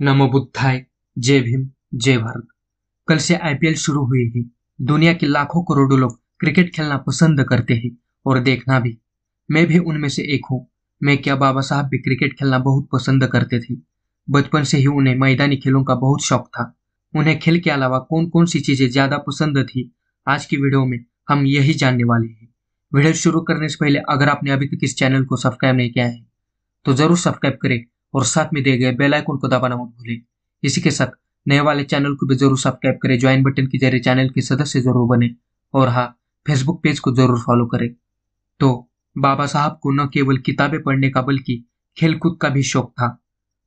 नमो बुद्धाय, जय भीम, जय भारत। कल से आईपीएल शुरू हुई है। दुनिया के लाखों करोड़ों लोग क्रिकेट खेलना पसंद करते हैं और देखना भी। मैं भी उनमें से एक हूँ। मैं क्या बाबा साहब भी क्रिकेट खेलना बहुत पसंद करते थे? बचपन से ही उन्हें मैदानी खेलों का बहुत शौक था। उन्हें खेल के अलावा कौन कौन सी चीज़ें ज़्यादा पसंद थी? आज की वीडियो में हम यही जानने वाले हैं। वीडियो शुरू करने से पहले अगर आपने अभी तक इस चैनल को सब्सक्राइब नहीं किया है तो ज़रूर सब्सक्राइब करें और साथ में दिए गए बेल आइकन को दबाना मत भूलें इसी के साथ नए वाले चैनल को भी ज़रूर सब्सक्राइब करें ज्वाइन बटन के ज़रिए चैनल के सदस्य ज़रूर बने। और हाँ फेसबुक पेज को ज़रूर फॉलो करें। तो बाबा साहब को न केवल किताबें पढ़ने का, बल्कि खेलकूद का भी शौक था।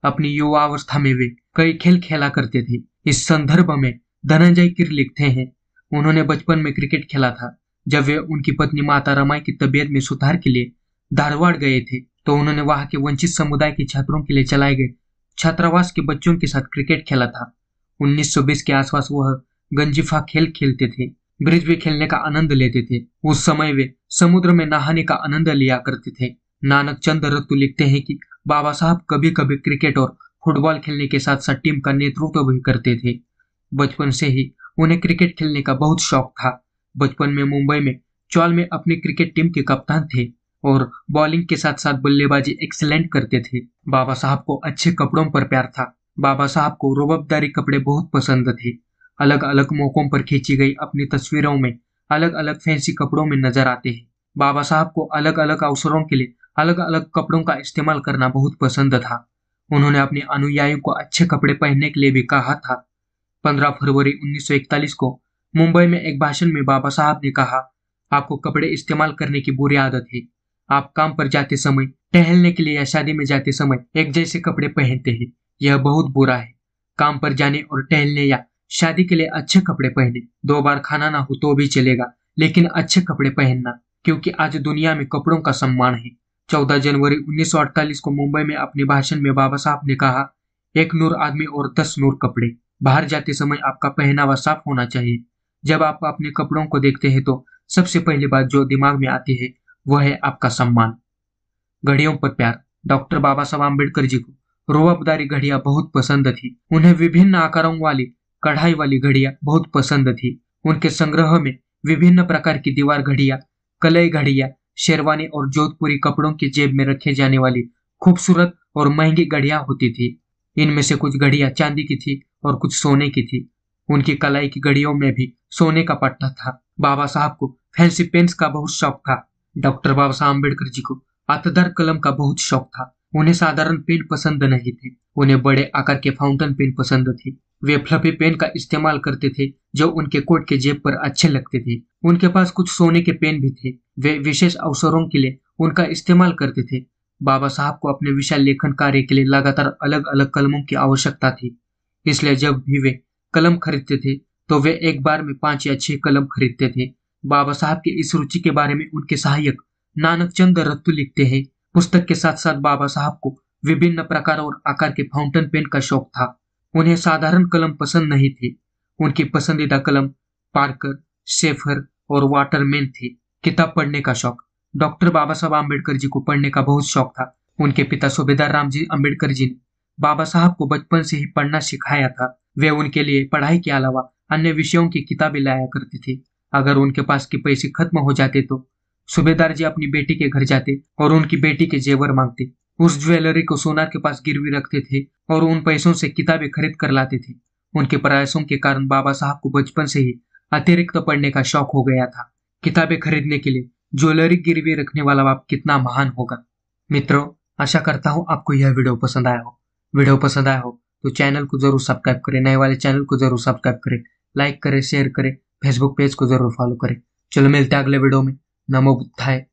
अपनी युवावस्था में वे कई खेल खेला करते थे। इस संदर्भ में धनंजय किर लिखते हैं, उन्होंने बचपन में क्रिकेट खेला था, जब वे उनकी पत्नी माता रमाई की तबीयत में सुधार के लिए धारवाड़ गए थे। तो उन्होंने वहाँ के वंचित समुदाय के छात्रों के लिए चलाए गए छात्रावास के बच्चों के साथ क्रिकेट खेला था। 1920 के आसपास वह गंजीफा खेल खेलते थे ब्रिज भी खेलने का आनंद लेते थे। उस समय वे समुद्र में नहाने का आनंद लिया करते थे। नानक चंद रत्तु लिखते हैं कि बाबा साहब कभी कभी क्रिकेट और फुटबॉल खेलने के साथ साथ टीम का नेतृत्व तो भी करते थे। बचपन से ही उन्हें क्रिकेट खेलने का बहुत शौक था। बचपन में मुंबई में चौल में अपनी क्रिकेट टीम के कप्तान थे। और बॉलिंग के साथ साथ बल्लेबाजी एक्सीलेंट करते थे। बाबा साहब को अच्छे कपड़ों पर प्यार था। बाबा साहब को रुबबदारी कपड़े बहुत पसंद थे। अलग अलग मौकों पर खींची गई अपनी तस्वीरों में अलग अलग फैंसी कपड़ों में नज़र आते हैं। बाबा साहब को अलग अलग अवसरों के लिए अलग अलग कपड़ों का इस्तेमाल करना बहुत पसंद था। उन्होंने अपने अनुयायियों को अच्छे कपड़े पहनने के लिए भी कहा था। 15 फरवरी 1941 को मुंबई में एक भाषण में बाबा साहब ने कहा, आपको कपड़े इस्तेमाल करने की बुरी आदत है। आप काम पर जाते समय, टहलने के लिए या शादी में जाते समय एक जैसे कपड़े पहनते हैं। यह बहुत बुरा है। काम पर जाने और टहलने या शादी के लिए अच्छे कपड़े पहने, दो बार खाना ना हो तो भी चलेगा, लेकिन अच्छे कपड़े पहनना, क्योंकि आज दुनिया में कपड़ों का सम्मान है। 14 जनवरी 1948 को मुंबई में अपने भाषण में बाबा साहब ने कहा, एक नूर आदमी और दस नूर कपड़े। बाहर जाते समय आपका पहनावा साफ़ होना चाहिए। जब आप अपने कपड़ों को देखते हैं तो सबसे पहली बात जो दिमाग में आती है वह है आपका सम्मान। घड़ियों पर प्यार। डॉक्टर बाबा साहब आम्बेडकर जी को रुआबदारी घड़ियाँ बहुत पसंद थी। उन्हें विभिन्न आकारों वाली, कढ़ाई वाली घड़ियाँ बहुत पसंद थी। उनके संग्रह में विभिन्न प्रकार की दीवार घड़ियाँ, कलई घड़ियाँ, शेरवानी और जोधपुरी कपड़ों की जेब में रखे जाने वाली खूबसूरत और महँगी घड़ियाँ होती थी। इनमें से कुछ घड़ियाँ चांदी की थी और कुछ सोने की थी। उनकी कलाई की घड़ियों में भी सोने का पट्टा था। बाबा साहब को फैंसी पेन्स का बहुत शौक था। डॉक्टर बाबा साहब अंबेडकर जी को आतदार कलम का बहुत शौक था। उन्हें साधारण पेन पसंद नहीं थे। उन्हें बड़े आकार के फाउंटेन पेन पसंद थे। वे फ्लफी पेन का इस्तेमाल करते थे, जो उनके कोट के जेब पर अच्छे लगते थे। उनके पास कुछ सोने के पेन भी थे। वे विशेष अवसरों के लिए उनका इस्तेमाल करते थे। बाबा साहब को अपने विशाल लेखन कार्य के लिए लगातार अलग अलग कलमों की आवश्यकता थी। इसलिए जब भी वे कलम खरीदते थे तो वे एक बार में पाँच या छह कलम खरीदते थे। बाबा साहब की इस रुचि के बारे में उनके सहायक नानक चंद रत्तु लिखते हैं। पुस्तक के साथ साथ बाबा साहब को विभिन्न प्रकार और आकार के फाउंटेन पेन का शौक था। उन्हें साधारण कलम पसंद नहीं थे। उनकी पसंदीदा कलम पार्कर, शेफर और वाटरमैन थे। किताब पढ़ने का शौक। डॉक्टर बाबा साहब आम्बेडकर जी को पढ़ने का बहुत शौक था। उनके पिता सूबेदार राम जी अंबेडकर जी ने बाबा साहब को बचपन से ही पढ़ना सिखाया था। वे उनके लिए पढ़ाई के अलावा अन्य विषयों की किताबें लाया करते थे। अगर उनके पास के पैसे खत्म हो जाते तो? सूबेदार जी अपनी बेटी के घर जाते और उनकी बेटी के जेवर मांगते। उस ज्वेलरी को सोनार के पास गिरवी रखते थे और उन पैसों से किताबें खरीद कर लाते थे। उनके प्रयासों के कारण बाबा साहब को बचपन से ही अतिरिक्त पढ़ने का शौक हो गया था। किताबें खरीदने के लिए ज्वेलरी गिरवी रखने वाला बाप कितना महान होगा। मित्रों, आशा करता हूँ आपको यह वीडियो पसंद आया हो। वीडियो पसंद आया हो तो चैनल को ज़रूर सब्सक्राइब करें, नए वाले चैनल को ज़रूर सब्सक्राइब करें, लाइक करें, शेयर करें फेसबुक पेज को ज़रूर फॉलो करें। चलो मिलते हैं अगले वीडियो में। नमो बुद्धाय।